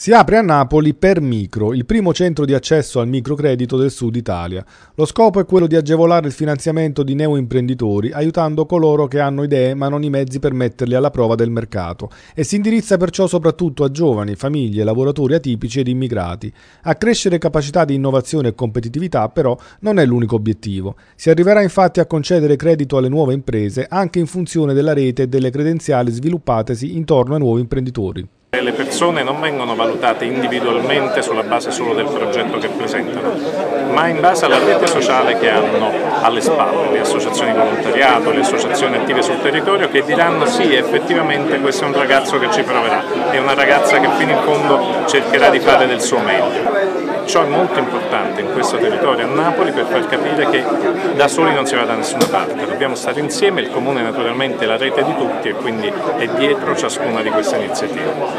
Si apre a Napoli per Micro, il primo centro di accesso al microcredito del sud Italia. Lo scopo è quello di agevolare il finanziamento di neoimprenditori, aiutando coloro che hanno idee ma non i mezzi per metterli alla prova del mercato, e si indirizza perciò soprattutto a giovani, famiglie, lavoratori atipici ed immigrati. Accrescere capacità di innovazione e competitività però non è l'unico obiettivo. Si arriverà infatti a concedere credito alle nuove imprese anche in funzione della rete e delle credenziali sviluppatesi intorno ai nuovi imprenditori. Le persone non vengono valutate individualmente sulla base solo del progetto che presentano, ma in base alla rete sociale che hanno alle spalle, le associazioni di volontariato, le associazioni attive sul territorio che diranno sì effettivamente questo è un ragazzo che ci proverà, è una ragazza che fino in fondo cercherà di fare del suo meglio. Ciò è molto importante in questo territorio a Napoli per far capire che da soli non si va da nessuna parte, dobbiamo stare insieme, il Comune naturalmente è la rete di tutti e quindi è dietro ciascuna di queste iniziative.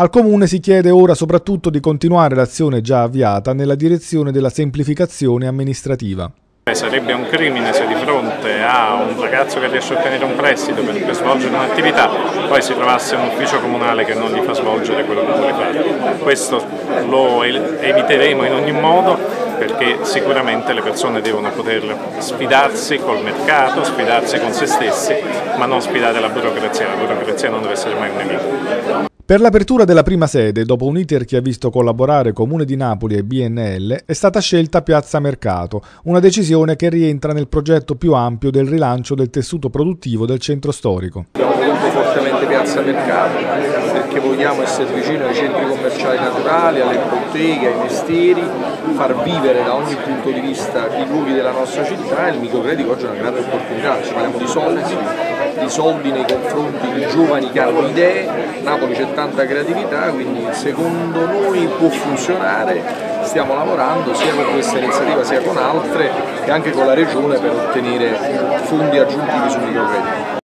Al Comune si chiede ora soprattutto di continuare l'azione già avviata nella direzione della semplificazione amministrativa. Sarebbe un crimine se di fronte a un ragazzo che riesce a ottenere un prestito per, per svolgere un'attività poi si trovasse un ufficio comunale che non gli fa svolgere quello che vuole fare. Questo lo eviteremo in ogni modo perché sicuramente le persone devono poter sfidarsi col mercato, sfidarsi con se stessi, ma non sfidare la burocrazia. La burocrazia non deve essere mai un nemico. Per l'apertura della prima sede, dopo un iter che ha visto collaborare Comune di Napoli e BNL, è stata scelta Piazza Mercato, una decisione che rientra nel progetto più ampio del rilancio del tessuto produttivo del centro storico. Abbiamo voluto fortemente Piazza Mercato perché vogliamo essere vicino ai centri commerciali naturali, alle botteghe, ai mestieri, far vivere da ogni punto di vista i luoghi della nostra città e il microcredito oggi è una grande opportunità, ci parliamo di soldi, di soldi nei confronti di giovani che hanno idee, Napoli c'è tanta creatività, quindi secondo noi può funzionare, stiamo lavorando sia con questa iniziativa sia con altre e anche con la Regione per ottenere fondi aggiuntivi sul microcredito.